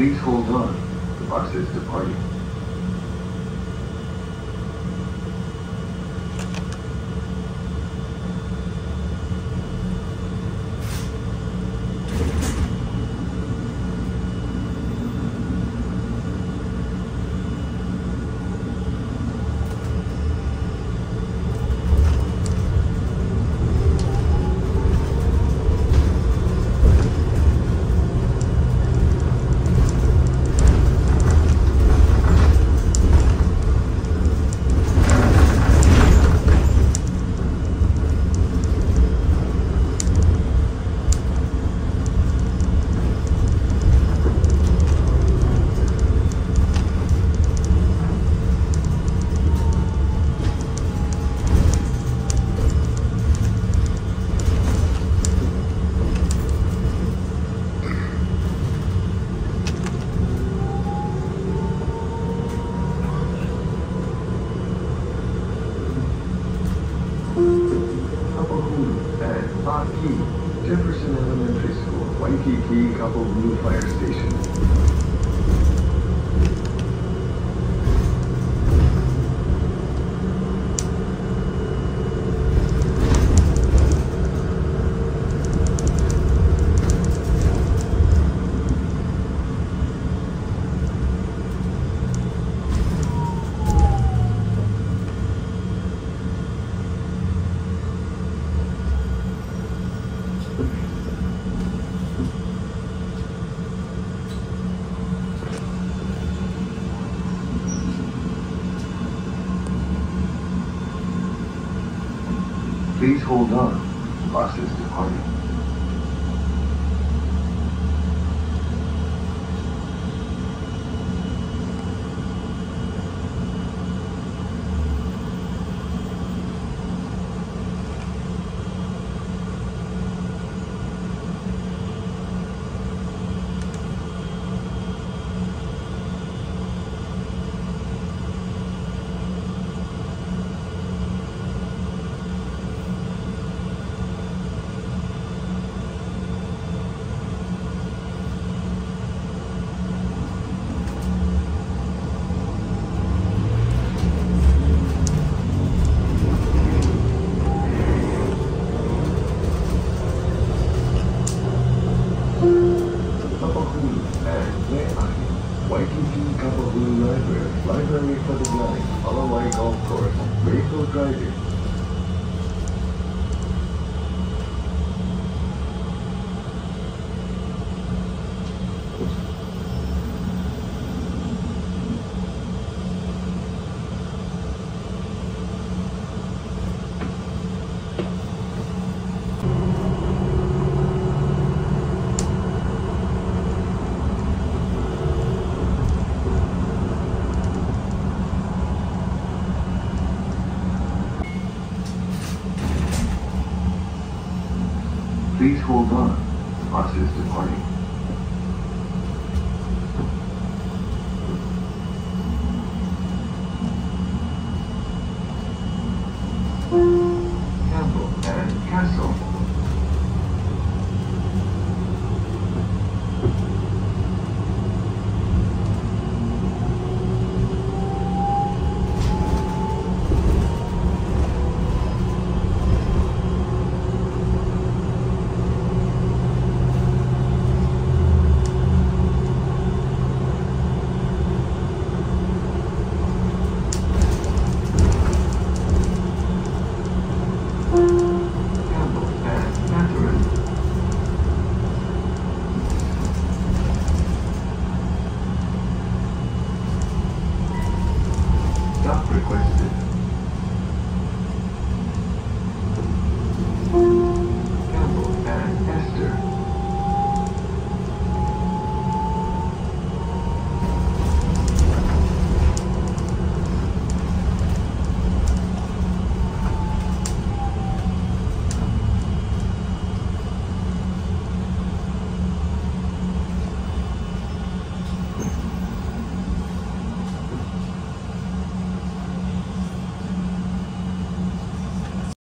Please hold on. The bus is departing. And Jefferson Elementary School, Waikiki Kapahulu Fire Station. Please hold on. The bus is departing. Waikiki Kapahulu Library, Library for the Blind, Ala Wai Golf Course, Vehicle Driving. Hold on. The bus is